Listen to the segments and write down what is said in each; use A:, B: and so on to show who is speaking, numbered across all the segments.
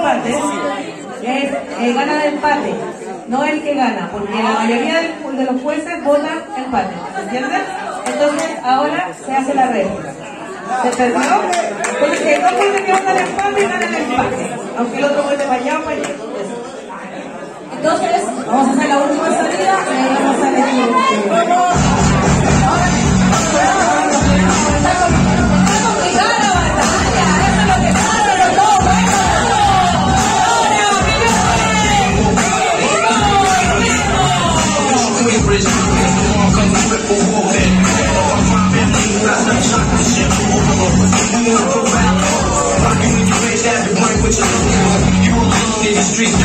A: empates es el gana de empate, no el que gana, porque la mayoría de los jueces votan empate, ¿entiendes? Entonces ahora se hace la réplica. ¿Se perdió? Porque no puede que el empate y gana el empate, aunque el otro vuelve para allá o para allá. Entonces, vamos a hacer la última salida
B: street.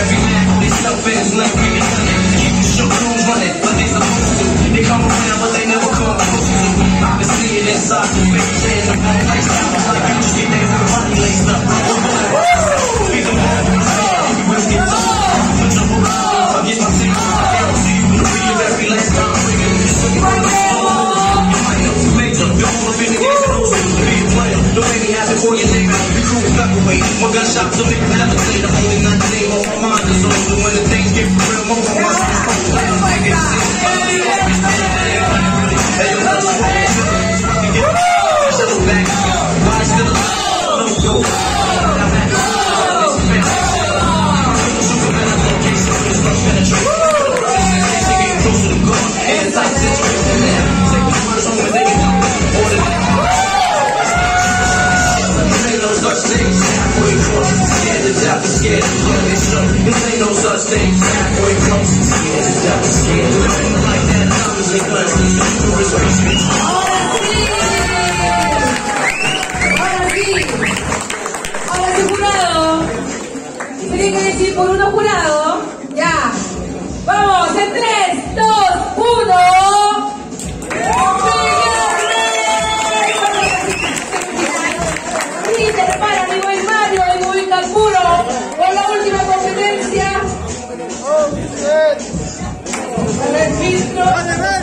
B: Every man who himself stuff in is not really. Keep the show running, but they supposed to. They come around, but they never come close to. I can see it inside the big chairs and all. Like you with laced up. Be the one who I get my you will be your the last time. Just Don't make me happy for your nigga. You cool, fuck away. one. gunshot, so make me levitate. I'm only This ain't no such thing. registro.